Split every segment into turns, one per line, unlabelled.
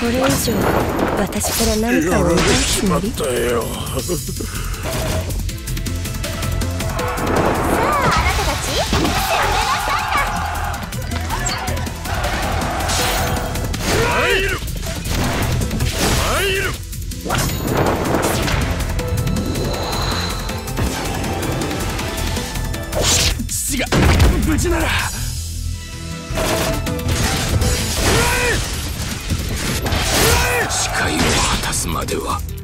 これ以上私から何かを奪うつもり
父が無事ならまでは。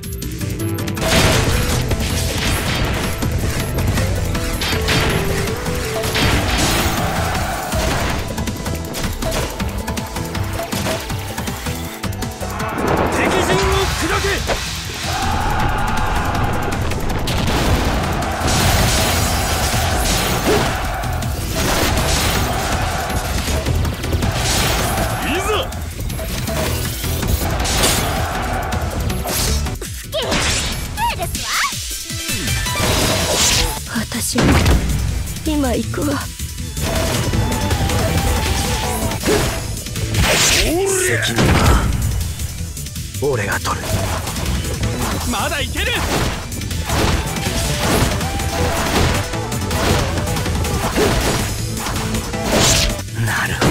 今行くわ。
責任は俺が取る。
まだいける！
なるほど。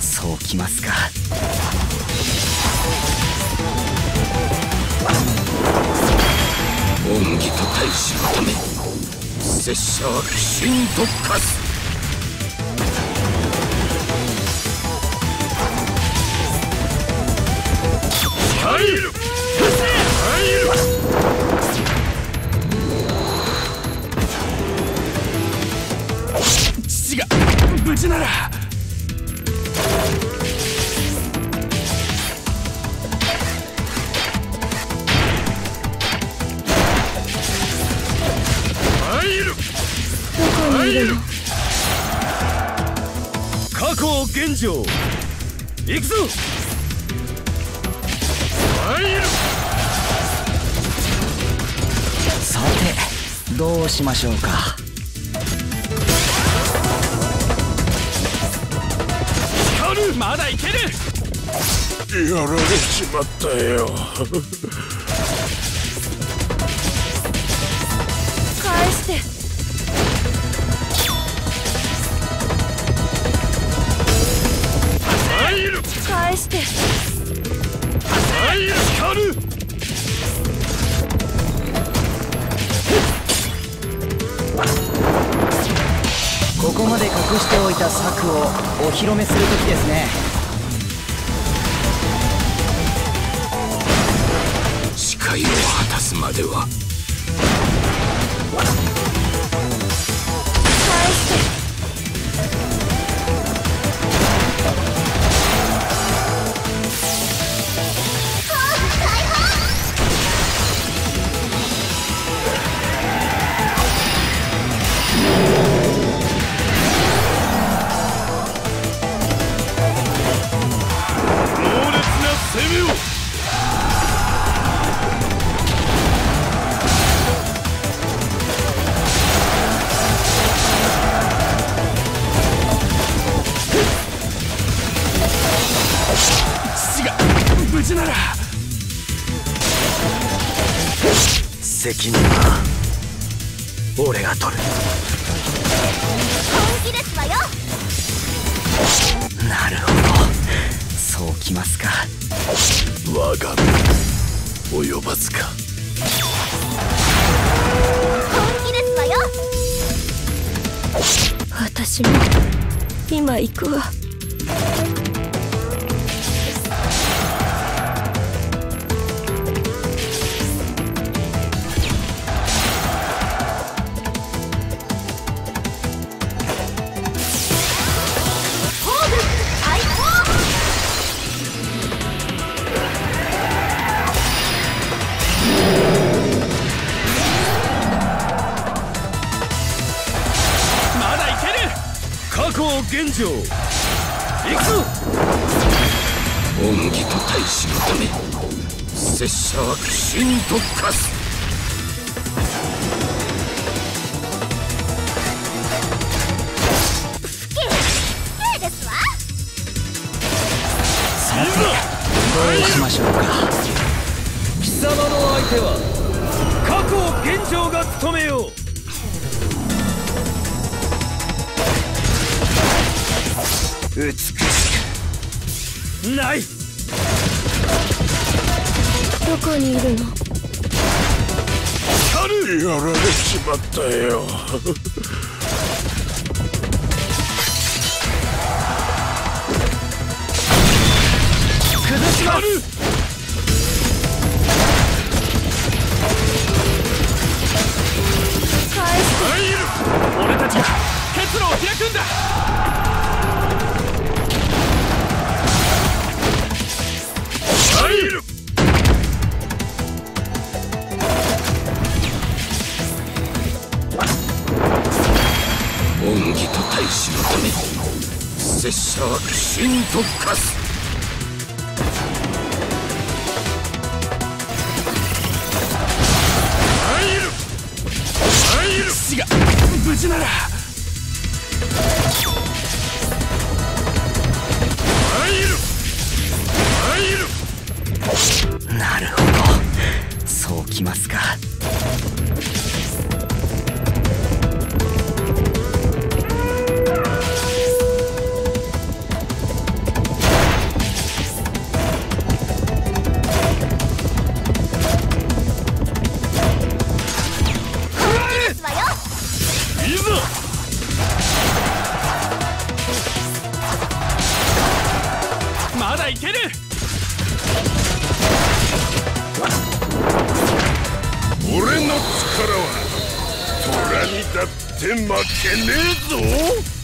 そうきますか。
恩義と大使のため拙者は鬼神と化す。入る入る父が無事なら。
こにいるの
過去現状。行くぞ。
さてどうしましょうか。
まだいける。やられちまったよ
して。
入る光る
ここまで隠しておいた策をお披露目する時ですね。
誓いを果たすまでは
責任は俺が取る。
本気ですわよ。
なるほど。そうきますか。
我が身。及ばずか。
本気ですわよ。
私も今行くわ
現状。行く。ぞ恩義と大使のため拙者は化す。貴様の相手は過去現状が務めよ。
美しく
ない。
どこにいるの？
やられちまったよ。
崩します。
俺恩義と大使のため拙者はと化す。入る。入る。死が無事なら。
なるほど。そうきますか
いける。俺の力は虎にだって負けねえぞ。